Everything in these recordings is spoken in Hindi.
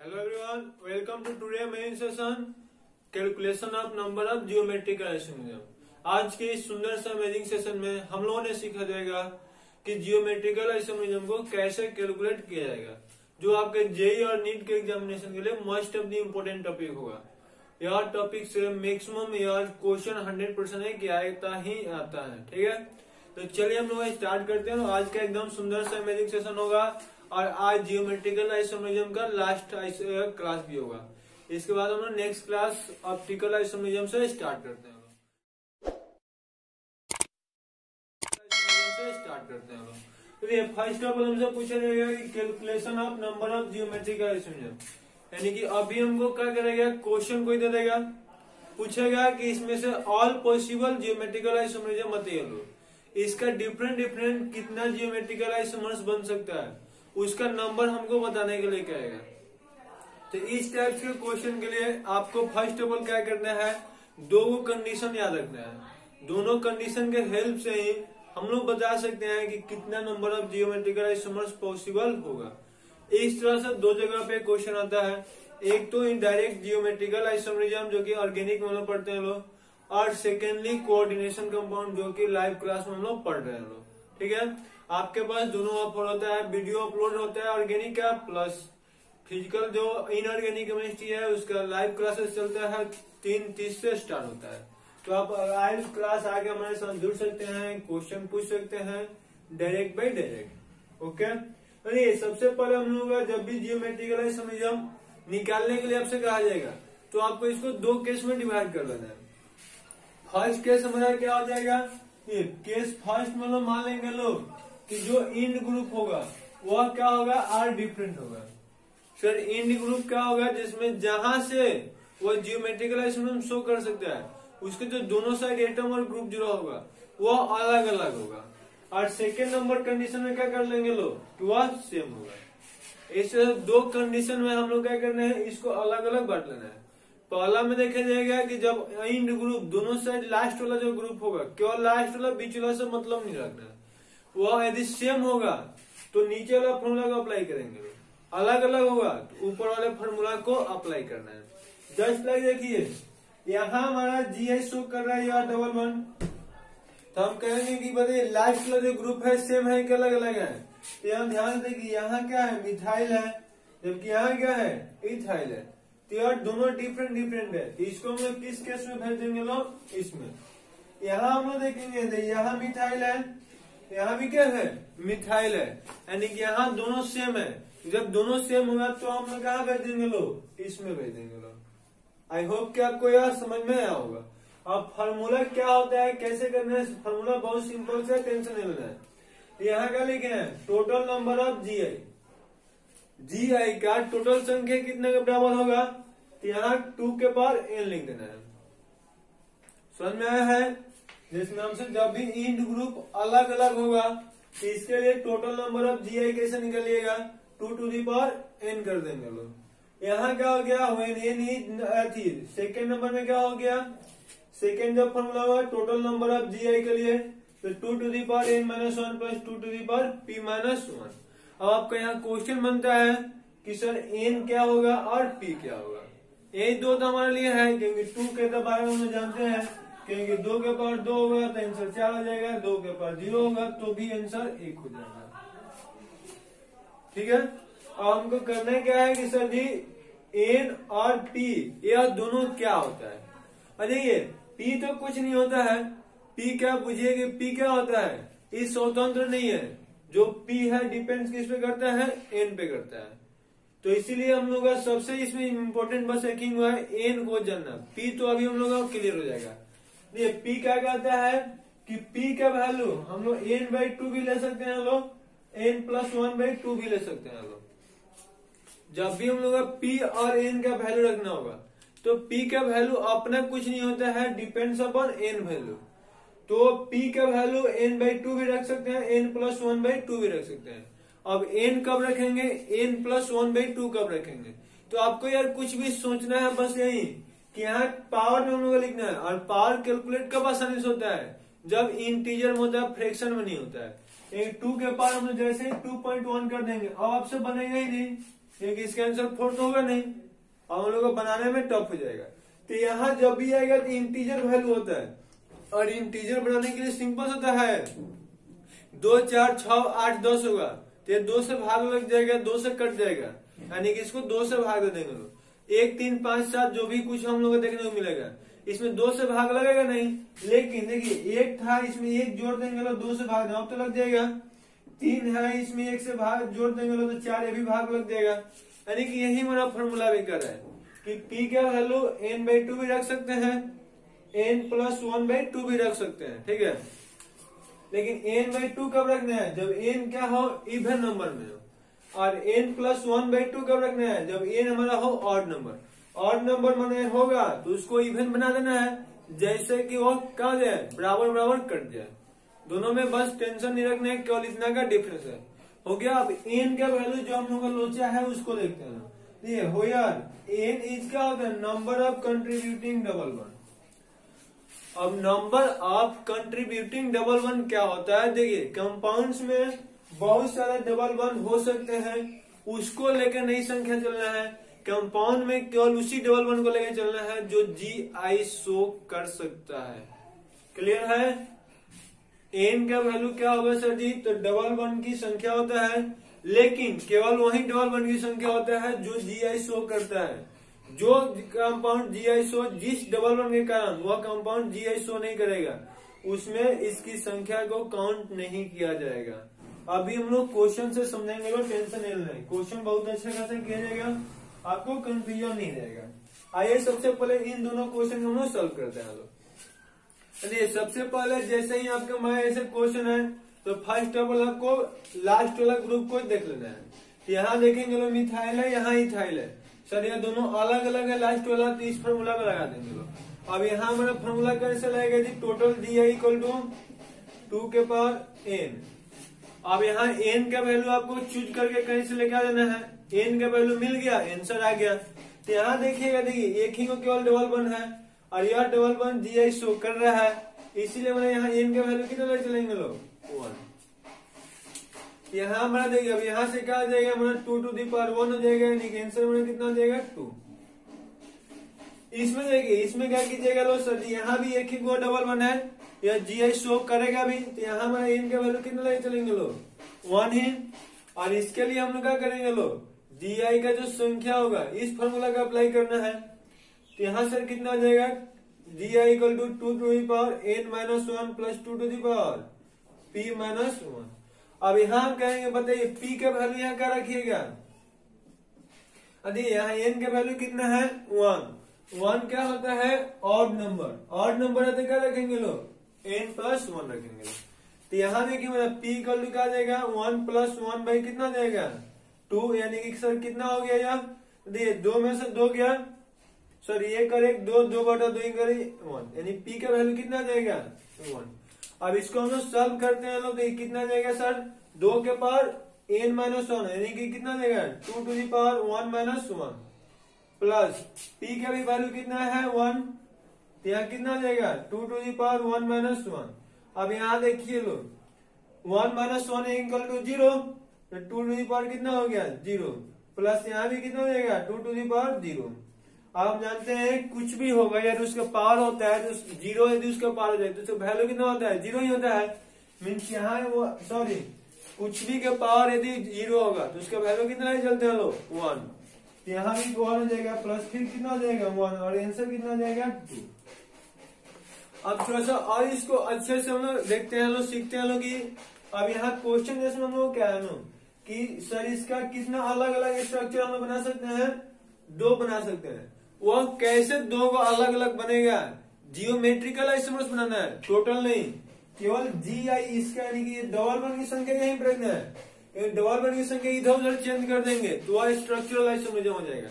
Hello everyone, welcome to today main session calculation of number of geometrical isomerism आज के इस सुंदर सा अमेजिंग सेशन में हम लोगों ने सीखा जाएगा कि जियोमेट्रिकल आइसोमेरिज्म को कैसे कैलकुलेट किया जाएगा जो आपके जेई और नीट के एग्जामिनेशन के लिए most of the important topic होगा। यह टॉपिक से मैक्सिमम यह क्वेश्चन हंड्रेड परसेंट आता ही आता है ठीक है? तो चलिए हम लोग स्टार्ट करते हैं आज का एकदम सुंदर सा अमेजिंग सेशन होगा। और आज जियोमेट्रिकल आइसोमेरिज्म का लास्ट क्लास भी होगा। इसके बाद हम लोग नेक्स्ट क्लास ऑप्टिकल आइसोमेरिज्म से स्टार्ट करते हैं। स्टार्ट करते हैं फ़र्स्ट ऑफ़ ऑल हमसे पूछा जाएगा कि calculation of number of geometrical isomerism यानी कि अभी हमको क्या करेगा क्वेश्चन कोई दे देगा? पूछेगा कि इसमें से ऑल पॉसिबल जियोमेट्रिकल आइसोमेरिज्म हो इसका डिफरेंट डिफरेंट कितना जियोमेट्रिकल आइसोमर्स बन सकता है? उसका नंबर हमको बताने के लिए कहेगा तो इस टाइप के क्वेश्चन के लिए आपको फ़र्स्ट ऑफ़ ऑल क्या करना है? दो कंडीशन याद रखना है। दोनों कंडीशन के हेल्प से ही हम लोग बता सकते हैं कि कितना number of geometrical isomers possible होगा। इस तरह से दो जगह पे क्वेश्चन आता है। एक तो इनडायरेक्ट जियोमेट्रिकल आइसोमरिज्म जो कि ऑर्गेनिक में लोग पढ़ते हैं लोग, और सेकेंडली कोऑर्डिनेशन कंपाउंड जो कि लाइव क्लास में हम लोग पढ़ रहे हैं लोग। ठीक है? आपके पास दोनों ऑफ़र होता है वीडियो अपलोड होता है ऑर्गेनिक का प्लस फ़िज़िकल जो इनऑर्गेनिक केमिस्ट्री है, उसका लाइव क्लासेस चलता है, तीन तीस से स्टार्ट होता है। तो आप लाइव क्लास आके हमारे साथ जुड़ सकते हैं क्वेश्चन पूछ सकते हैं डायरेक्ट बाई डायरेक्ट ओके अरे, सबसे पहले हम लोग जब भी जियोमेट्रिकल समीजम निकालने के लिए आपसे कहा जाएगा। तो आपको इसको दो केस में डिवाइड कर लेना है। फ़र्स्ट केस हमारा क्या हो जाएगा? ये केस फ़र्स्ट मतलब मान लेंगे लोग कि जो इंड ग्रुप होगा, वह क्या होगा? आर डिफरेंट होगा। सर इंड ग्रुप क्या होगा? जिसमें जहाँ से वह जियोमेट्रिकल आइसोमेरिज्म शो कर सकता है, उसके जो दोनों साइड एटम और ग्रुप जुड़ा होगा, वह अलग अलग होगा। और सेकेंड नंबर कंडीशन में क्या कर लेंगे लोग? वह सेम होगा। इस दो कंडीशन में हम लोग क्या करना है? इसको अलग अलग बांट लेना है। पहला में देखा जाएगा कि जब इंड ग्रुप दोनों साइड लास्ट वाला जो ग्रुप होगा केवल लास्ट वाला बीच वाला से मतलब नहीं रखना वह यदि सेम होगा तो नीचे वाला फॉर्मूला को अप्लाई करेंगे। अलग अलग होगा तो ऊपर वाले फॉर्मूला को अप्लाई करना है। जस्ट लाइक देखिए, यहाँ हमारा जी एस शो कर रहा है, यहाँ डबल वन तो हम कहेंगे कि बताइए लास्ट वाला जो ग्रुप है सेम है कि अलग अलग है? तो यहाँ ध्यान देखिए यहाँ क्या है मिथाइल है, जबकि यहाँ क्या है इथाइल है। तो यार दोनों डिफरेंट डिफरेंट है। तो इसको हम लोग किस केस में भेज देंगे लोग? इसमें। यहाँ हम लोग देखेंगे यहाँ मिथाइल है यहाँ भी क्या है? मिथाइल है। यानी कि यहाँ दोनों सेम है। जब दोनों सेम होगा तो हम लोग कहा भेज देंगे लोग? इसमें भेज देंगे लोग। आई होप कि आपको यह समझ में आया होगा। अब फार्मूला क्या होता है? कैसे करना है? फार्मूला बहुत सिंपल से टेंशन नहीं लेना है। यहाँ क्या लिखे हैं? Total number of G I G I का टोटल संख्या कितने के बराबर होगा? तो यहाँ टू के पार एन लिख देना है। समझ में आया है? जिसमें हमसे जब भी इंड ग्रुप अलग अलग होगा तो इसके लिए total number of G I कैसे निकलिएगा? Two to the power n कर देंगे लोग। यहाँ क्या हो गया? When n is second number में क्या हो गया? सेकेंड जब फॉर्मूला हुआ total number of G I के लिए तो two to the power n minus one plus two to the power p minus one अब आपका यहाँ क्वेश्चन बनता है कि सर एन क्या होगा और पी क्या होगा? ये दो तो हमारे लिए है, क्योंकि टू के तो बारे में जानते हैं। क्योंकि दो के पावर दो होगा तो आंसर चार हो जाएगा, दो के पावर ज़ीरो होगा तो भी आंसर एक हो जाएगा। ठीक है? अब हमको करना क्या है कि सर जी, एन और पी यह दोनों क्या होता है? और देखिए, पी तो कुछ नहीं होता है। पी क्या पूछिए कि पी क्या होता है? ये स्वतंत्र नहीं है। जो पी है डिपेंड किस पे करता है? एन पे करता है। तो इसीलिए हम लोग का सबसे इसमें इम्पोर्टेंट बस एक हुआ है एन को जानना। पी तो अभी हम लोग का क्लियर हो जाएगा। ये पी क्या कहता है कि पी का वैल्यू हम लोग एन बाई टू भी ले सकते हैं, लोग। N plus one by two भी ले सकते हैं, लोग। जब भी हम लोग पी और एन का वैल्यू रखना होगा तो पी का वैल्यू अपना कुछ नहीं होता है डिपेंड्स अपॉन एन वैल्यू तो पी का वैल्यू एन बाई टू भी रख सकते हैं n plus one by two भी रख सकते हैं। अब एन कब रखेंगे? N plus one by two कब रखेंगे? तो आपको यार कुछ भी सोचना है, बस यही। कि यहाँ पावर में हम लोग लिखना है। और पावर कैलकुलेट कब आसानी से होता है? जब इंटीजर में होता है फ्रैक्शन में नहीं होता है। एक टू के पावर हम लोग जैसे टू पॉइंट वन कर देंगे। अब आपसे बनेगा ही नहीं। क्योंकि इसका आंसर फोर तो होगा नहीं। और हम लोग को बनाने में टफ हो जाएगा। तो यहाँ जब भी आएगा तो इंटीजर वैल्यू होता है, और इंटीजर बनाने के लिए सिंपल होता है, दो, चार छ आठ, दस होगा। तो ये दो से भाग लग जाएगा, दो से कट जाएगा। यानी कि इसको दो से भाग दे देंगे लोग। एक, तीन, पाँच, सात, जो भी कुछ हम लोग को देखने को मिलेगा। इसमें दो से भाग लगेगा नहीं, लेकिन देखिए, एक था, इसमें एक जोड़ देंगे लोग दो से भाग अब तो लग जाएगा। तीन है, इसमें एक से भाग जोड़ देंगे लोग तो चार, ये भी भाग लग जाएगा। यानी कि यही मेरा फॉर्मूला भी कर रहा है कि p का वैल्यू n बाई टू भी रख सकते हैं, n plus one by two भी रख सकते हैं, ठीक है? लेकिन n बाई टू कब रखना है? जब n क्या हो इवन नंबर में हो। और n plus one by two कब रखना है? जब n हमारा हो ऑड नंबर ऑड नंबर मैंने होगा तो उसको इवन बना देना है, जैसे कि वो कहा जाए बराबर बराबर कट जाए दोनों में बस टेंशन नहीं रखना है, केवल इतना का डिफरेंस है। हो गया, अब एन का वैल्यू जो हम लोग का लोचा है, उसको देखते हैं। ये हो यार एन इज़ क्या होता है? Number of contributing double one अब number of contributing double one क्या होता है? देखिए कंपाउंड्स में बहुत सारे डबल वन हो सकते हैं। उसको लेकर नई संख्या चलना है। कंपाउंड में केवल उसी डबल वन को लेकर चलना है जो जी आई शो कर सकता है। क्लियर है? एन का वैल्यू क्या होगा सर जी? तो डबल वन की संख्या होता है। लेकिन केवल वही डबल वन की संख्या होता है जो जी आई शो करता है। जो कंपाउंड जी आई शो जिस डबल वन के कारण वह कंपाउंड जी आई शो नहीं करेगा, उसमें इसकी संख्या को काउंट नहीं किया जाएगा। अभी हम लोग क्वेश्चन से समझेंगे लोग टेंशन नहीं लेना क्वेश्चन बहुत अच्छा खासा किया जाएगा। आपको कंफ्यूजन नहीं रहेगा। आइए सबसे पहले इन दोनों क्वेश्चन हम लोग सोल्व करते हैं। चलिए, सबसे पहले जैसे ही आपके मैं ऐसे क्वेश्चन है तो फ़र्स्ट ऑफ़ वाला को लास्ट वाला ग्रुप को देख लेना है। यहाँ देखेंगे लोग मिथाइल है, यहाँ इथाइल है। सर, ये दोनों अलग अलग है लास्ट वाला तो इस फॉर्मूला में लगा देंगे लोग। अब यहाँ हमारा फॉर्मूला कैसे लगेगा जी? Total D I equal to two के पावर एन अब यहाँ एन का वैल्यू आपको चूज़ करके कहीं से लेके आ जाना है। एन का वैल्यू मिल गया आंसर आ गया। तो यहाँ देखिएगा, देखिए, एक ही को केवल डबल वन है और यह double one G I show कर रहा है। इसीलिए मैंने यहाँ एन का वैल्यू कितना ले चलेंगे लोग? वन यहाँ हमारा देखिए, अब यहाँ से क्या आ जाएगा? हमारा two to the power one हो जाएगा। यानी कि आंसर हमारा कितना हो जाएगा? टू इसमें देखिए, इसमें क्या कीजिएगा लो सर यहाँ भी एक ही गो डबल वन है। यह जी आई शो करेगा भी तो यहाँ हमारा एन का वैल्यू कितना लेके चलेंगे लोग? वन है। और इसके लिए हम लोग क्या करेंगे लोग? जी आई का जो संख्या होगा, इस फॉर्मूला का अप्लाई करना है। तो यहाँ सर कितना हो जाएगा? G I equal to two to the power n minus one plus two to the power p minus one अब यहाँ हम कहेंगे, बताइए पी का वैल्यू यहाँ क्या रखिएगा? अरे यहाँ एन का वैल्यू कितना है? वन वन क्या होता है? ऑड नंबर ऑड नंबर है तो क्या रखेंगे लोग? एन प्लस वन रखेंगे। तो यहाँ देखिए मेरा पी का क्या जाएगा वन प्लस वन बाई कितना जाएगा टू यानी कि सर कितना हो गया यहाँ? देखिए, दो में से दो गया। सर ये करे दो दो बटा दो करे वन यानी पी का वैल्यू कितना जाएगा वन अब इसको हम लोग सॉल्व करते हैं लोग देखिए कितना जाएगा सर दो के पावर एन माइनस वन यानी कि कितना जाएगा two to the power one minus one plus p का भी वैल्यू कितना है? वन तो यहाँ कितना जाएगा? Two to the power one minus one अब यहाँ देखिए लोग। One minus one equal to zero तो टू टू दी पावर कितना हो गया? ज़ीरो प्लस यहाँ भी कितना हो जाएगा? Two to the power zero आप जानते हैं, कुछ भी होगा यदि उसका पावर होता है तो ज़ीरो यदि उसका पावर हो जाए तो उसका वैल्यू कितना होता है? ज़ीरो ही होता है। मीन्स यहाँ वो सॉरी कुछ भी का पावर यदि ज़ीरो होगा तो उसका वैल्यू कितना चलते हैं लोग। वन यहाँ भी वन हो जाएगा प्लस फिर कितना हो जाएगा? वन और आंसर कितना हो जाएगा? टू अब थोड़ा सा और इसको अच्छे से हम लोग देखते हैं लोग सीखते हैं लोग कि अब यहाँ क्वेश्चन जैसे हम लोग क्या है ना, कि सर इसका कितना अलग अलग स्ट्रक्चर हम लोग बना सकते हैं? दो बना सकते हैं। वह कैसे दो को अलग अलग बनेगा? जियोमेट्रिकल आइसोमर्स बनाना है टोटल नहीं। केवल जी आई इसका यानी कि डबल वन की संख्या यहीं पर है। डबल वन की संख्या इधर उधर चेंज कर देंगे तो वह स्ट्रक्चरल आइसोमर हो जाएगा।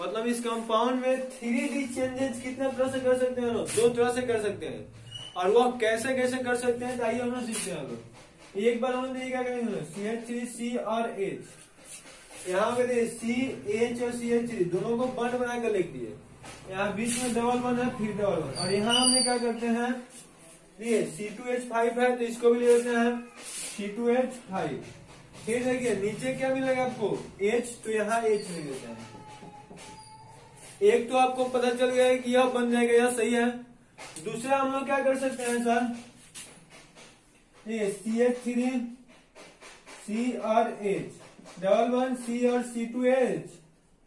मतलब इस कंपाउंड में थ्री डी चेंजेस कितने तरह से कर सकते हैं दो तरह से कर सकते हैं। और वह कैसे कैसे कर सकते हैं आइए हम लोग सीखते हैं एक बार हम देखिए क्या करेंगे सी एच थ्री सी और एच यहाँ पे सी एच और सी एच थ्री दोनों को बंद बनाकर लिख दिए। यहाँ बीच में डबल वन है, फिर डबल वन और यहाँ हमने क्या करते हैं? ये सी टू एच फाइव है तो इसको भी ले लेते हैं। सी टू एच फाइव फिर देखिए, नीचे क्या मिलेगा आपको? एच तो यहाँ एच मिल देता है। एक तो आपको पता चल गया कि यह बन जाएगा, यह सही है। दूसरा हम लोग क्या कर सकते हैं, सर? ये सी एच थ्री सी और एच डबल वन सी और सी टू एच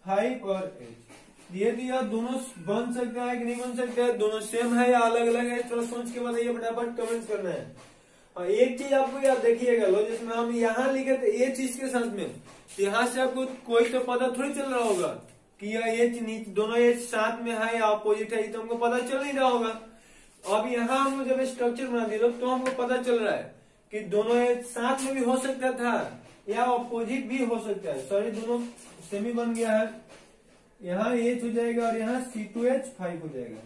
फाइव और एच ये तो दोनों बन सकता है कि नहीं बन सकता है? दोनों सेम है या अलग अलग है? थोड़ा सोच के बताइए, फटाफट कमेंट करना है। और एक चीज़ आपको याद देखिएगा, लो, जिसमें हम यहाँ लिखे थे ये चीज़ के साथ में तो यहाँ से आपको कोई तो पता थोड़ी चल रहा होगा। कि यह एच नीचे दोनों एच साथ में है या अपोजिट है, ये तो हमको पता चल नहीं रहा होगा। अब यहाँ हम जब स्ट्रक्चर बना दिए तो हमको पता चल रहा है कि दोनों एच साथ में भी हो सकता था या अपोजिट भी हो सकता है। सॉरी दोनों सेमी बन गया है। यहाँ एच हो जाएगा और यहाँ सी टू एच फाइव हो जाएगा।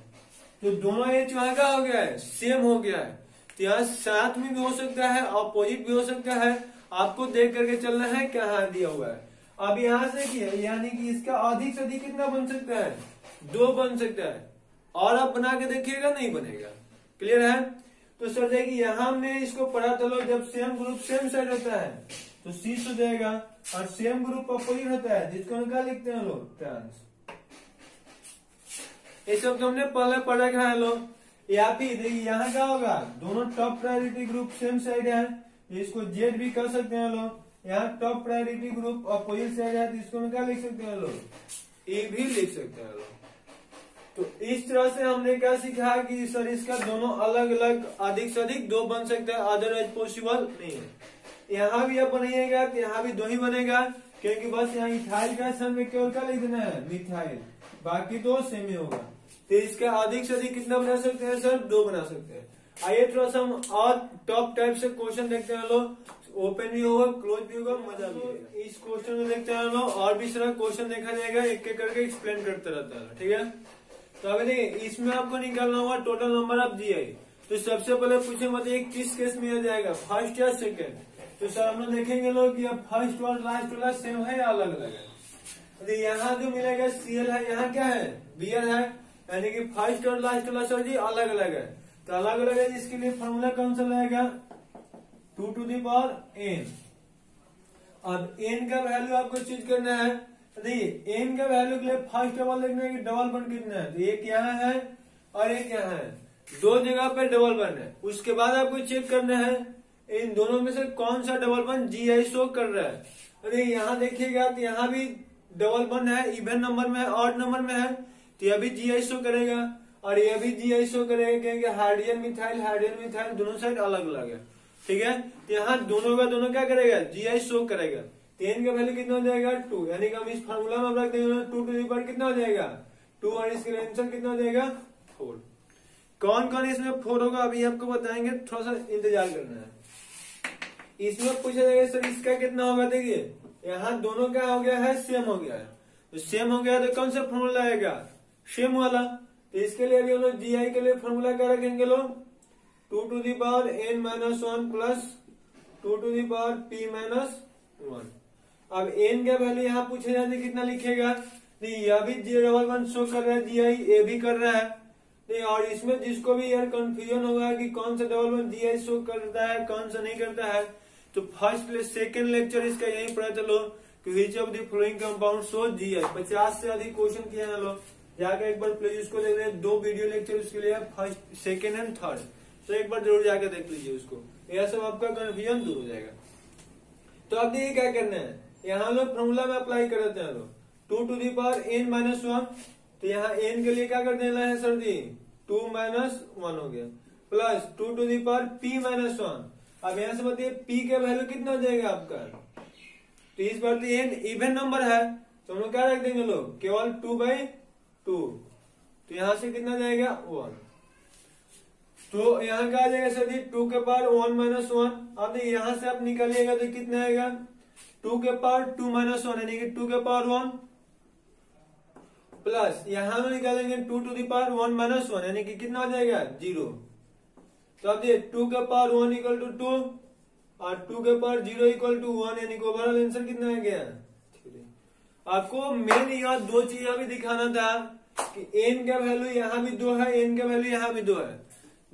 तो दोनों एच वहाँ का हो गया है सेम हो गया है। तो यहाँ साथ में भी हो सकता है अपोजिट भी हो सकता है। आपको देख करके चलना है, क्या दिया हुआ है। अब यहाँ से किया यानी कि इसका अधिक से अधिक कितना बन सकता है? दो बन सकता है। और आप बना के देखिएगा, नहीं बनेगा। क्लियर है? तो सर देखिए, यहाँ हमने इसको पढ़ा चलो जब सेम ग्रुप सेम साइड होता है तो सी हो जाएगा, और सेम ग्रुप अपोजिट होता है, जिसको हम क्या लिखते हैं लोग? ट्रांस ये सब तो हमने पहले पढ़ा है लोग? या फिर देखिए, यहाँ क्या होगा? दोनों top priority group same side है इसको जेड भी कर सकते हैं लोग। यहाँ top priority group opposite side है तो इसको हम क्या लिख सकते हैं लोग? ए भी लिख सकते हैं लोग। तो इस तरह से हमने क्या सीखा कि सर, इसका दोनों अलग अलग अधिक से अधिक दो बन सकते हैं अदरवाइज़ पॉसिबल नहीं है। यहाँ भी अब बनाइएगा तो यहाँ भी दो ही बनेगा, क्योंकि बस यहाँ इथाइल का स्थान में केवल क्या लिख देना है मिथाइल बाकी दो सेम ही होगा। तो इसका अधिक से अधिक कितना बना सकते हैं, सर? दो बना सकते हैं। आइए थोड़ा सा हम और टॉप टाइप से क्वेश्चन देखते हैं लोग। ओपन भी होगा, क्लोज भी होगा, मज़ा भी होगा इस क्वेश्चन में देखते रहना, और भी सारा क्वेश्चन देखा जाएगा, एक एक करके एक्सप्लेन करते रहता है ठीक है? तो अगर देखिए, इसमें आपको निकालना होगा टोटल नंबर जी आई तो सबसे पहले पूछे मतलब किस केस में आ जाएगा फ़र्स्ट या सेकेंड तो सर हम लोग देखेंगे लोग कि फ़र्स्ट और लास्ट वाला सेम है या अलग अलग है? यहाँ जो मिलेगा सीएल है, यहाँ क्या है? बीएल है। यानी कि फ़र्स्ट और लास्ट वाला सर जी, अलग अलग है। तो अलग अलग है, जिसके लिए फॉर्मूला कौन सा रहेगा two to the power n अब एन का वैल्यू आपको चूज़ करना है। देखिए एन का वैल्यू के लिए फ़र्स्ट डबल देखना है कि डबल वन कितना है? तो एक यहाँ है और एक यहाँ है। दो जगह पे डबल वन है। उसके बाद आपको चेक करना है, इन दोनों में से कौन सा double one G I show कर रहा है? अरे यहाँ देखिएगा तो यहाँ भी डबल वन है इवन नंबर में है ऑड नंबर में है। तो यह भी जी आई शो करेगा और यह भी जी आई शो करेगा क्योंकि हाइड्रोजन मिथाइल हाइड्रोजन मिथाइल दोनों साइड अलग अलग है। ठीक है? तो यहाँ दोनों का दोनों क्या करेगा? जी आई शो करेगा। टेन का वैल्यू कितना हो जाएगा? टू यानी कि हम इस फार्मूला में रख देंगे टू टू दी पर कितना हो जाएगा? टू और इसके आंसर कितना हो जाएगा? फोर कौन कौन इसमें फोर होगा? अभी आपको बताएँगे, थोड़ा सा इंतज़ार करना है। इसमें पूछा जाएगा, सर, इसका कितना होगा? देखिए, यहाँ दोनों का हो गया है सेम हो गया है। तो सेम हो गया तो कौन सा फॉर्मूला आएगा? सेम वाला। तो इसके लिए अभी हम लोग जी आई के लिए फॉर्मूला क्या रखेंगे लोग? Two to the power n minus one plus two to the power p minus one. अब एन का वैल्यू यहाँ पूछे जाते कितना लिखेगा? नहीं, यह भी डबल वन शो कर रहा है आई, ए भी कर रहा है। नहीं, और इसमें जिसको भी यार कंफ्यूजन होगा कि कौन सा डबल वन आई शो करता है, कौन सा नहीं करता है तो फ़र्स्ट सेकेंड लेक्चर इसका यही पढ़ा चलो which of the following compound G I पचास से अधिक क्वेश्चन किया ना लोग जाकर एक बार प्लीज़ उसको देख रहे दो वीडियो लेक्चर उसके लिए फ़र्स्ट सेकेंड एंड थर्ड तो एक बार ज़रूर जाकर देख लीजिए उसको। यह सब आपका कन्फ्यूज़न दूर हो जाएगा। तो अब देखिए क्या करना है। यहाँ लोग फॉर्मूला में अप्लाई कर देते हैं two to the power n minus one तो यहाँ एन के लिए क्या कर देना है सर जी? टू माइनस वन हो गया। Plus two to the power p minus one अब यहाँ से बताइए पी का वैल्यू कितना हो जाएगा आपका? तो इस बार तो एन इवन नंबर है। तो हम लोग क्या रख देंगे लोग? केवल टू बाई टू तो यहाँ से कितना जाएगा? वन तो यहाँ क्या आ जाएगा सर जी टू के पावर वन माइनस वन अब यहाँ से आप निकालिएगा तो कितना आएगा? टू के पावर टू माइनस वन यानी कि टू के पावर वन प्लस यहाँ में निकालेंगे two to the power one minus one यानी कि कितना हो जाएगा? ज़ीरो तो अब देखिए टू के power one equal to two और टू के power zero equal to one यानी कि ओवरऑल आंसर कितना आ गया? आपको मेन यह दो चीज़ अभी दिखाना था कि एन का वैल्यू यहाँ भी दो है एन का वैल्यू यहाँ भी दो है।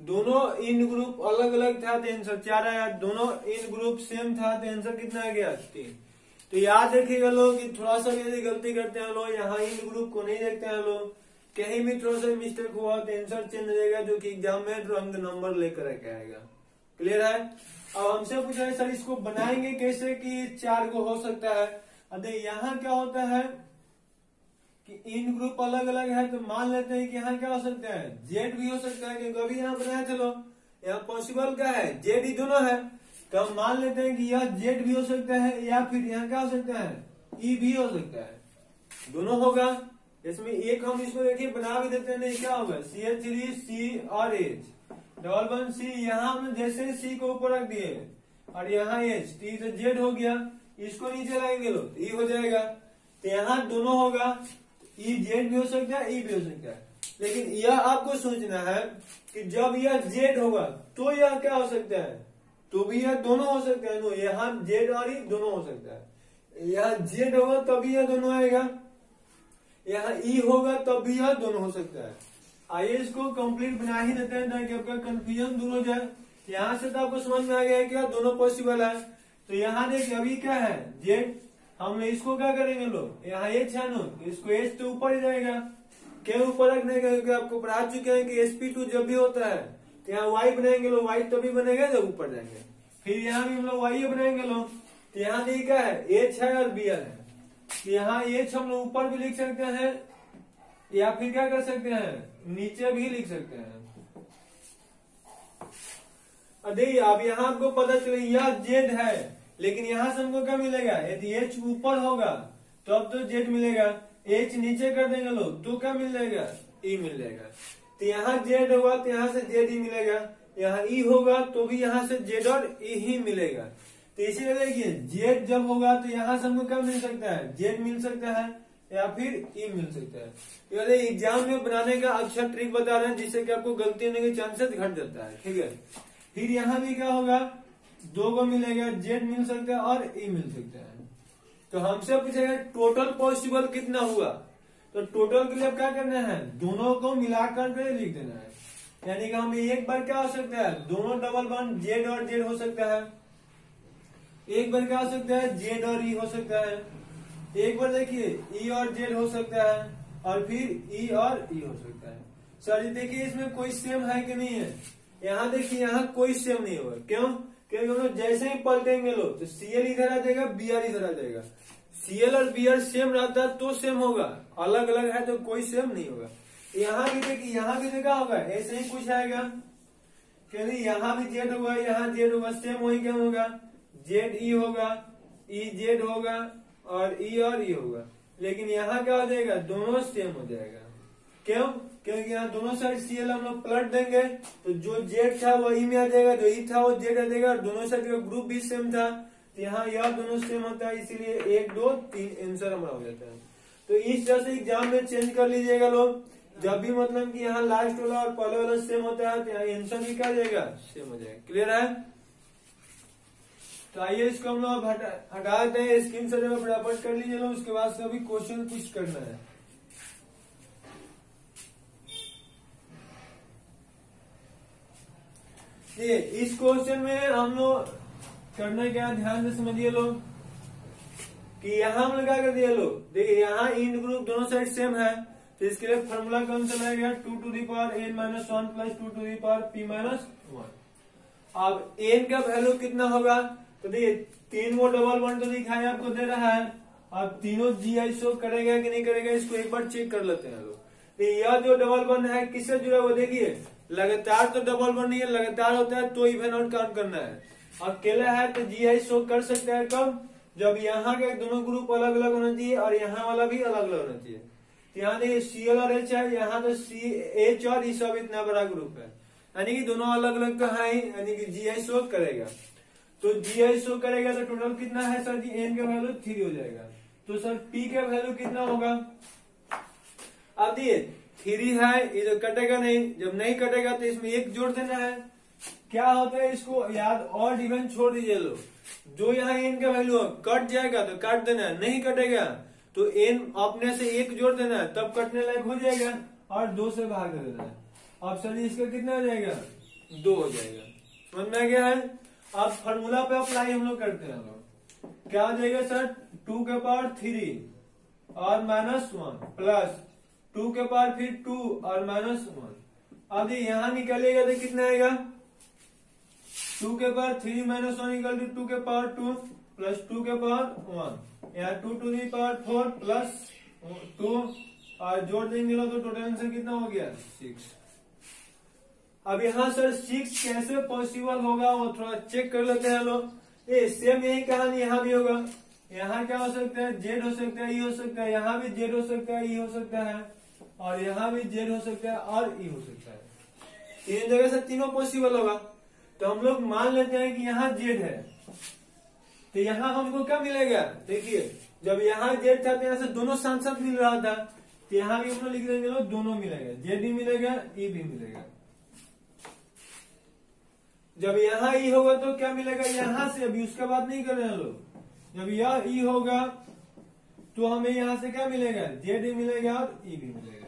दोनों इन ग्रुप अलग अलग था तो आंसर चार आया, दोनों इन ग्रुप सेम था तो आंसर कितना आ गया? तीन। तो याद रखिएगा लोग कि थोड़ा सा यदि गलती करते हैं लोग, यहाँ इन ग्रुप को नहीं देखते हैं लोग। कहीं भी थोड़ा सा मिस्टेक हुआ तो आंसर चेंज हो जाएगा जो कि एग्ज़ाम में रंग नंबर लेकर आएगा। क्लियर है? अब हमसे पूछा है, सर, इसको बनाएँगे कैसे कि चार को हो सकता है? अरे, यहाँ क्या होता है? कि इन ग्रुप अलग अलग है तो मान लेते हैं कि यहाँ क्या हो सकता है? जेड भी हो सकता है, क्योंकि अभी यहाँ बनाया, चलो। यहाँ पॉसिबल क्या है? जेड ही दोनों है। तो हम मान लेते हैं कि यह जेड भी हो सकता है, या फिर यहाँ क्या हो सकता है? ई e भी हो सकता है। दोनों होगा। इसमें एक हम इसको देखिए, बना भी देते हैं, नहीं, क्या होगा? सी एच थ्री सी और एच डबल वन सी यहाँ हम जैसे सी को ऊपर रख दिए, और यहाँ एच टी तो जेड हो गया। इसको नीचे लाएँगे लोग ई e हो जाएगा। तो यहाँ दोनों होगा। ई e जेड भी हो सकता है ई भी हो सकता है। लेकिन यह आपको सोचना है कि जब यह जेड होगा तो यह क्या हो सकता है? तो भी यह दोनों हो सकता है। यहाँ जेड और ई दोनों हो सकता है। यहाँ जेड होगा, तभी यह दोनों आएगा। यहाँ ई होगा तब भी यह दोनों हो सकता है। आइए इसको कंप्लीट बना ही देते हैं, ताकि आपका कंफ्यूजन दूर हो जाए। यहाँ से तो आपको समझ में आ गया कि दोनों पॉसिबल है। तो यहाँ देखिए, अभी क्या है? जेड हम इसको क्या करेंगे लोग? यहाँ एच है नो? इसको एच तो ऊपर ही जाएगा क्या ऊपर रखने का क्योंकि आपको पढ़ा चुके हैं कि एसपी टू जब भी होता है तो यहाँ वाई बनाएँगे लोग। वाई तभी बनेगा जब ऊपर जाएँगे। फिर यहाँ भी हम लोग वाई बनाएँगे लोग। तो यहाँ नहीं क्या है? एच है और बी है। तो यहाँ एच हम लोग ऊपर भी लिख सकते हैं, या फिर क्या कर सकते हैं? नीचे भी लिख सकते हैं। देखिए, अब यहाँ आपको पता चले, यह जेड है। लेकिन यहाँ से हमको क्या मिलेगा? यदि एच ऊपर होगा तो अब तो जेड मिलेगा। एच नीचे कर देंगे लोग तो क्या मिल जाएगा? ई e मिल जाएगा। तो यहाँ जेड होगा तो यहाँ से जेड ही मिलेगा। यहाँ ई e होगा तो भी यहाँ से जेड और ई e ही मिलेगा। तो इसीलिए देखिए जेड जब होगा तो यहाँ से हमको क्या मिल सकता है? जेड मिल सकता है, या फिर ई मिल सकता है। यार एग्ज़ाम में बनाने का अच्छा ट्रिक बता रहे हैं, जिससे कि आपको गलती होने के चांसेस घट जाता है, ठीक है? फिर यहाँ भी क्या होगा? दो को मिलेगा, जेड मिल सकता है और ई मिल सकता है। तो हमसे पूछेगा टोटल पॉसिबल कितना हुआ? तो टोटल के लिए क्या करना है? दोनों को मिलाकर के लिख देना है। यानी कि हम एक बार क्या हो सकता है? दोनों डबल वन जेड और जेड हो सकता है। एक बार क्या हो सकता है? जेड और ई हो सकता है। एक बार देखिए, ई और जेड हो सकता है और फिर ई और ई हो सकता है। सर देखिए, इसमें कोई सेम है कि नहीं है? यहाँ देखिए, यहाँ कोई सेम नहीं होगा। क्यों? क्योंकि लोग जैसे ही पलटेंगे लोग तो सीएल इधर आ जाएगा बी आर इधर आ जाएगा। सीएल और बी आर सेम रहता है तो सेम होगा, अलग अलग है तो कोई सेम नहीं होगा। यहाँ भी देखिए यहाँ भी देखा होगा, ऐसे ही कुछ आएगा। क्योंकि यहाँ भी जेड होगा, यहाँ जेड होगा सेम वही क्या होगा। जेड ई होगा ई जेड होगा, और ई और ई होगा। लेकिन यहाँ क्या हो जाएगा, दोनों सेम हो जाएगा। क्यों? क्योंकि यहाँ दोनों साइड सीएल हम लोग पलट देंगे तो जो जेड था वो ई में आ जाएगा, जो ई था वो जेड आ जाएगा दोनों साइड का ग्रुप भी सेम था तो यहाँ यह दोनों सेम होता है, इसीलिए एक, दो, तीन आंसर हमारा हो जाता है। तो इस तरह से एग्ज़ाम में चेंज कर लीजिएगा लोग। जब भी मतलब कि यहाँ लास्ट वाला और पहले वाला सेम होता है तो यहाँ आंसर भी क्या जाएगा? सेम हो जाएगा। क्लियर है? तो आइए इसको हम लोग हटा देते हैं स्क्रीन से जब फटाफट कर लीजिए लोग, उसके बाद से अभी क्वेश्चन कुछ करना है। ये इस क्वेश्चन में हम लोग करना क्या ध्यान से समझिए लोग कि यहाँ हम लोग क्या कर दिए लोग? देखिए, यहाँ इन ग्रुप दोनों साइड सेम है तो इसके लिए फॉर्मूला कौन सा गया two to the power n minus one plus two to the power p minus one अब एन का वैल्यू कितना होगा? तो देखिए, तीन वो डबल वन तो दिखाई आपको दे रहा है। अब तीनों जी आई शो करेगा कि नहीं करेगा, इसको एक बार चेक कर लेते हैं लोग। यह जो डबल वन है, किससे जुड़ा हुआ? देखिए लगातार तो डबल वन नहीं है, लगातार होता है तो इवन आउट काउंट करना है। अकेला है तो जी आई शो कर सकता है कब? जब यहाँ के दोनों ग्रुप अलग अलग होना चाहिए और यहाँ वाला भी अलग अलग होना चाहिए। तो यहाँ देखिए सी एल और एच है, यहाँ तो सी एच और ई सब इतना बड़ा ग्रुप है। यानी कि दोनों अलग अलग का है? यानी कि जी आई शो करेगा। तो जी आई शो करेगा तो टोटल कितना है सर जी? एन का वैल्यू थ्री हो जाएगा। तो सर पी का वैल्यू कितना होगा? अब दिए थ्री है, ये जो कटेगा नहीं, जब नहीं कटेगा तो इसमें एक जोड़ देना है। क्या होता है इसको? याद और इवन छोड़ दीजिए लोग। जो यहाँ एन का वैल्यू है कट जाएगा तो काट देना है, नहीं कटेगा तो एन अपने से एक जोड़ देना है, तब कटने लायक हो जाएगा और दो से भाग देना है। सर इसका कितना हो जाएगा? दो हो जाएगा। समझ में आ गया है? अब फॉर्मूला पे अप्लाई हम लोग करते हैं क्या हो जाएगा सर टू के पावर थ्री और माइनस वन प्लस टू के पावर फिर टू और माइनस वन। अब ये यहाँ निकलेगा तो कितना आएगा? टू के power three minus one equal to two के पावर टू प्लस टू के पावर वन। यहाँ two to the power four plus two. और जोड़ देंगे तो टोटल आंसर कितना हो गया? सिक्स। अब यहाँ सर सिक्स कैसे पॉसिबल होगा? वो थोड़ा चेक कर लेते हैं लोग। ये सेम यही कहानी यहाँ भी होगा। यहाँ क्या हो सकता है? जेड हो सकता है ई हो सकता है। यहाँ भी जेड हो सकता है ई हो सकता है। और यहाँ भी जेड हो सकता है और ई हो सकता है। तीन जगह से तीनों पॉसिबल होगा। तो हम लोग मान लेते हैं कि यहाँ जेड है। तो यहाँ हमको क्या मिलेगा? देखिए, जब यहाँ जेड था तो यहाँ से दोनों साथ मिल रहा था। तो यहाँ भी हम लोग लिख देंगे, लोग दोनों मिलेगा। जेड भी मिलेगा, ई भी मिलेगा। जब यहाँ ई होगा तो क्या मिलेगा? यहाँ से। अभी उसका बात नहीं कर रहे हैं लोग। जब यह ई होगा तो हमें यहाँ से क्या मिलेगा? जेड मिलेगा और ई भी मिलेगा।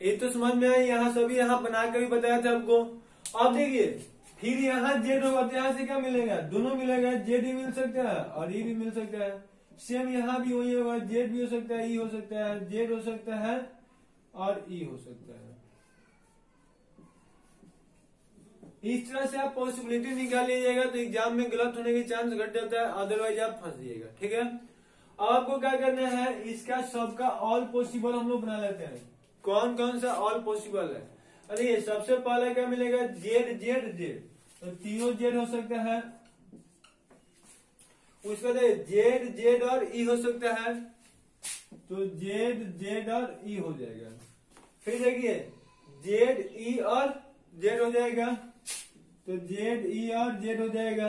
ये तो समझ में आई, यहाँ सभी यहाँ बनाकर भी बताया था आपको अब देखिए, फिर यहाँ जेड होगा तो यहाँ से क्या मिलेगा? दोनों मिलेगा, जेड भी मिल सकता है और ई भी मिल सकता है। सेम यहाँ भी वही होगा, जेड भी हो सकता है, ई हो सकता है, जेड हो सकता है और ई हो सकता है। इस तरह से आप पॉसिबिलिटी निकाल लीजिएगा तो एग्ज़ाम में गलत होने के चांस घट जाता है अदरवाइज़ आप फंस जाइएगा, ठीक है? आपको क्या करना है, इसका सबका ऑल पॉसिबल हम लोग बना लेते हैं। कौन कौन सा ऑल पॉसिबल है? अरे सबसे पहले क्या मिलेगा? जेड जेड जेड तो तीनों जेड हो सकता है। उसके बाद जेड जेड और ई हो सकता है। तो जेड जेड और ई हो जाएगा। फिर देखिए जेड ई और जेड हो जाएगा। तो जेड ई और जेड हो जाएगा।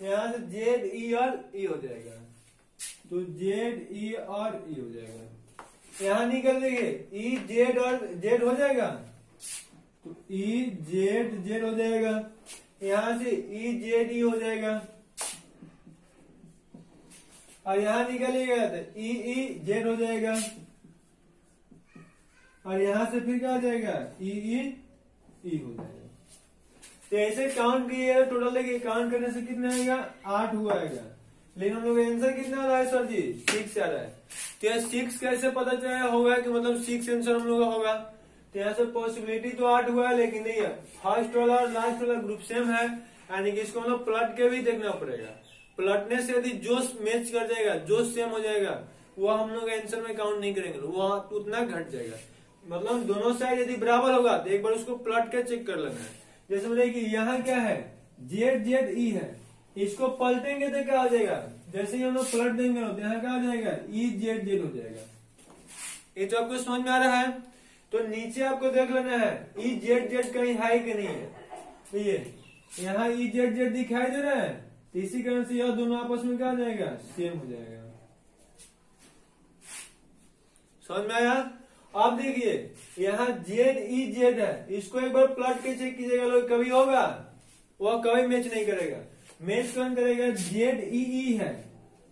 यहाँ से जेड ई और ई हो जाएगा। तो जेड ई और ई हो जाएगा। यहाँ निकल देखिए ई जेड और जेड हो जाएगा। तो ई जेड जेड हो जाएगा। यहाँ से ई जेड ई हो जाएगा। और यहाँ निकलेगा तो ई ई जेड हो जाएगा। और यहाँ से फिर क्या हो जाएगा? ई ई ई हो जाएगा। तो ऐसे काउंट किए टोटल देखिए काउंट करने से कितना आएगा? आठ हुआ आएगा। लेकिन हम लोग आंसर कितना आ रहा है सर जी? सिक्स आ रहा है। तो यहाँ सिक्स कैसे पता चला होगा कि मतलब सिक्स आंसर हम लोग का होगा? तो यहाँ से पॉसिबिलिटी तो आठ हुआ है, लेकिन नहीं है। फ़र्स्ट वाला और लास्ट वाला ग्रुप सेम है। यानी कि इसको हम लोग प्लट के भी देखना पड़ेगा। पलटने से यदि जो मैच कर जाएगा, जो सेम हो जाएगा, वो हम लोग आंसर में काउंट नहीं करेंगे। वो उतना घट जाएगा। मतलब दोनों साइड यदि बराबर होगा तो एक बार उसको प्लट के चेक कर लेना है। जैसे बोले कि यहाँ क्या है? जेड जेड ई है। इसको पलटेंगे तो क्या हो जाएगा? जैसे ही हम लोग पलट देंगे तो यहाँ क्या हो जाएगा? ई जेड जेड हो जाएगा। ये तो आपको समझ में आ रहा है? तो नीचे आपको देख लेना है ई जेड जेड कहीं है कि नहीं है? तो ये, यहाँ ई जेड जेड दिखाई दे रहा है तो इसी कारण से यह दोनों आपस में क्या हो जाएगा? सेम हो जाएगा। समझ में आया? आप देखिए, यहाँ जेड ई जेड है। इसको एक बार प्लट के चेक कीजिएगा, लोग, कभी होगा? वह कभी मैच नहीं करेगा। मैच कौन करेगा जेड ई ई है।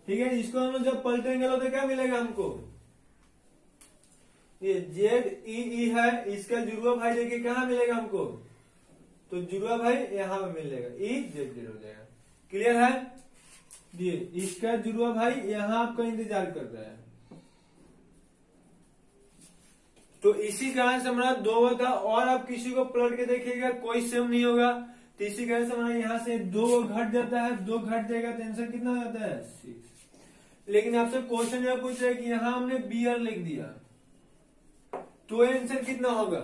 ठीक है, इसको हम लोग जब पलटेंगे तो क्या मिलेगा हमको? ये जेड ई ई है, इसका जुड़वा भाई देखिए कहा मिलेगा हमको? तो जुड़वा भाई यहाँ पे मिलेगा ई जेड जेड हो जाएगा। क्लियर है? ये, इसका जुड़वा भाई यहाँ आपका इंतज़ार कर रहा है। तो इसी कारण से हमारा दो होता और आप किसी को पलट के देखिएगा, कोई सेम नहीं होगा। तो इसी कारण से हमारा यहाँ से दो घट जाता है, दो घट जाएगा तो आंसर कितना हो जाता है? सिक्स लेकिन आपसे क्वेश्चन यह पूछ रहा कि यहाँ हमने बी आर लिख दिया। तो आंसर कितना होगा?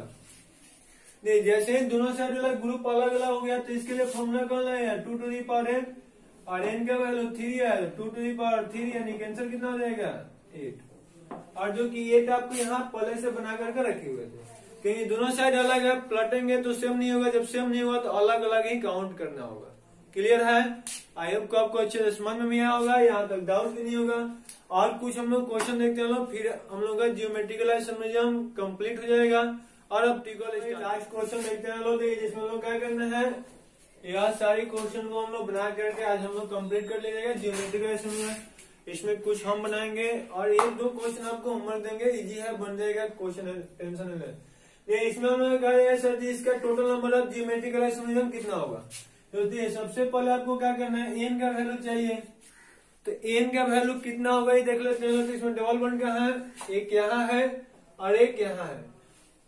नहीं, जैसे दोनों साइड वाला ग्रुप अलग अलग हो गया तो इसके लिए फॉर्मूला कौन लगाया two to the power n और एन का वैल्यू थ्री है। Two to the power three यानी आंसर कितना हो जाएगा? एट और जो कि एट आपको यहाँ पहले से बना करके रखे हुए थे। क्योंकि दोनों साइड अलग है प्लटेंगे तो सेम नहीं होगा, जब सेम नहीं होगा तो अलग अलग ही काउंट करना होगा। क्लियर है? आई होप को आपको अच्छे से समझ में आया होगा, यहाँ तक डाउट भी नहीं होगा। और कुछ हम लोग क्वेश्चन देखते हैं, लोग, फिर हम लोग का जियोमेट्रिकल समझम कंप्लीट हो जाएगा। और अब टिकल लास्ट क्वेश्चन देखते हैं, लोग जिसमें लोग क्या करना है, यह सारी क्वेश्चन को हम लोग बना करके आज हम लोग कंप्लीट कर लीजिएगा जियोमेट्रिकल में। इसमें कुछ हम बनाएँगे, और एक दो क्वेश्चन आपको होमवर्क देंगे इजी है, बन जाएगा क्वेश्चन टेंशन है ये इसमें हमने कहा है सर जी, इसका total number of geometrical isomerism कितना होगा? तो देखिए सबसे पहले आपको क्या करना है? एन का वैल्यू चाहिए। तो एन का वैल्यू कितना होगा? ये देख लेते हैं तो इसमें डबल वन कहाँ है? एक यहाँ है और एक यहाँ है।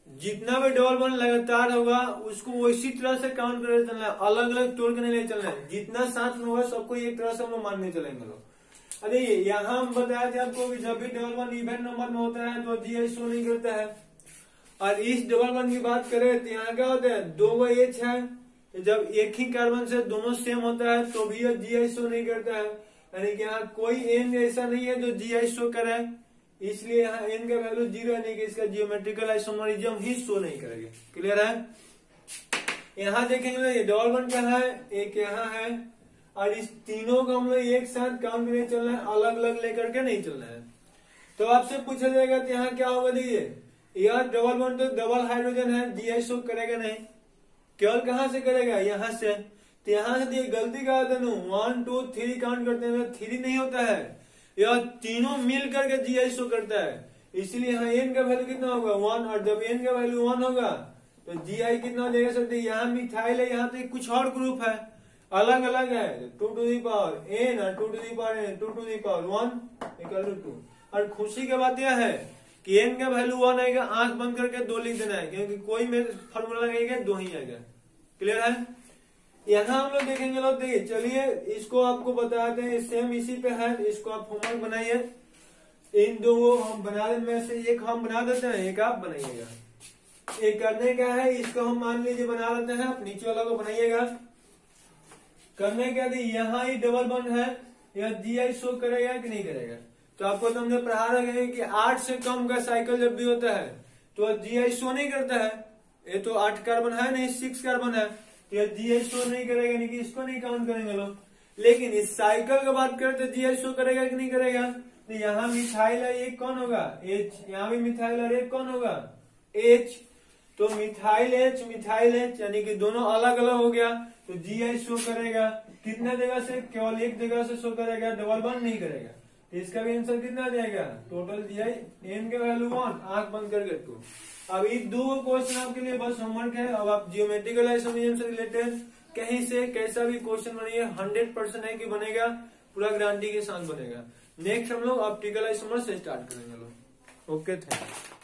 जितना भी डबल वन लगातार होगा, उसको इसी तरह से काउंट करके चलना है। अलग अलग तोड़ के नहीं ले चलना है। जितना साथ में होगा, सबको एक तरह से हम मानने चलेंगे लोग। अरे, यहाँ हम बताया थे आपको कि जब भी डबल वन इवेंट नंबर में होता है तो जी नहीं करता है। और इस डबल वन की बात करें तो यहाँ क्या होता है? दो गो एच है जब एक ही कार्बन से दोनों सेम होता है तो भी जी शो नहीं करता है। यानी कि यहाँ कोई एन ऐसा नहीं है जो जी आई शो करे। इसलिए यहाँ एन का वैल्यू ज़ीरो यानी कि इसका जियोमेट्रिकल आइसोमरिज्म ही शो नहीं करेगा। क्लियर है? यहाँ देखेंगे ये डबल वन का है, एक यहाँ है। और इस तीनों को हम लोग एक साथ काम नहीं चलना है अलग अलग लेकर के नहीं चलना है। तो आपसे पूछा जाएगा तो यहाँ क्या होगा, देखिए। यह डबल वन तो डबल हाइड्रोजन है जीआई शो करेगा नहीं। केवल कहाँ से करेगा? यहाँ से। तो यहाँ से गलती का होता वन टू थ्री काउंट करते हैं थ्री नहीं होता है। यह तीनों मिल करके जी शो करता है। इसलिए यहाँ एन का वैल्यू कितना होगा? वन और जब एन का वैल्यू वन होगा तो जी आई कितना देगा सकते यहाँ मिथाइल है, यहाँ पे कुछ और ग्रुप है। अलग अलग है। Two to the power n और two to the power n two to the power one equal to two और खुशी की बात यह है कि एन का वैल्यू वन आएगा, आँख बंद करके दो लिख देना है, क्योंकि कोई में फॉर्मूला लगेगा दो ही आएगा। क्लियर है? यहाँ हम लोग देखेंगे, लोग देखिए, चलिए, इसको आपको बताते हैं सेम इसी पे है, इसको आप होमवर्क बनाइए। इन दो हम बना में से एक हम बना देते हैं, एक आप बनाइएगा। एक करने का है, इसको हम मान लीजिए बना लेते हैं, आप नीचे वाला को बनाइएगा। करने का यहाँ ही डबल बन है, यह जी आई शो करेगा कि नहीं करेगा? तो आपको तो हमने पढ़ा रखे कि आठ से कम का साइकिल जब भी होता है तो जी आई शो नहीं करता है। ये तो आठ कार्बन है, नहीं सिक्स कार्बन है। तो यह जी आई शो नहीं करेगा, यानी कि इसको नहीं काउंट करेंगे लोग। लेकिन इस साइकिल की बात करें तो जी आई शो करेगा कि नहीं करेगा? तो यहाँ मिथाइल है एक कौन होगा? एच यहाँ भी मिथाइल और एक कौन होगा? एच तो मिथाइल एच मिथाइल एच यानी कि दोनों अलग अलग हो गया तो जी आई शो करेगा। कितने जगह से? केवल एक जगह से शो करेगा डबल वन नहीं करेगा। इसका भी आंसर कितना जाएगा? टोटल दिया एन के वैल्यू वन आँख बंद करके। अब ये दो क्वेश्चन आपके लिए बस होमवर्क है। अब आप जियोमेट्रिकल आइसोमेरिज्म से रिलेटेड कहीं से कैसा भी क्वेश्चन बनिए हंड्रेड परसेंट है कि बनेगा, पूरा गारंटी के साथ बनेगा। नेक्स्ट हम लोग ऑप्टिकल आइसोमर से स्टार्ट करेंगे लोग ओके थैंक यू